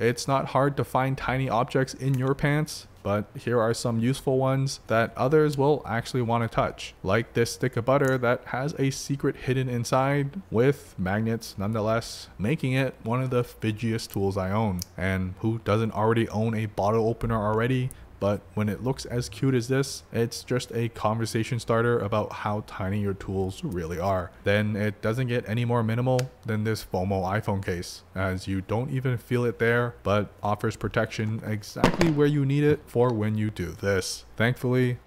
It's not hard to find tiny objects in your pants, but here are some useful ones that others will actually want to touch, like this stick of butter that has a secret hidden inside with magnets nonetheless, making it one of the fidgiest tools I own. And who doesn't already own a bottle opener already? But when it looks as cute as this, it's just a conversation starter about how tiny your tools really are. Then it doesn't get any more minimal than this FOMO iPhone case, as you don't even feel it there, but offers protection exactly where you need it for when you do this. Thankfully,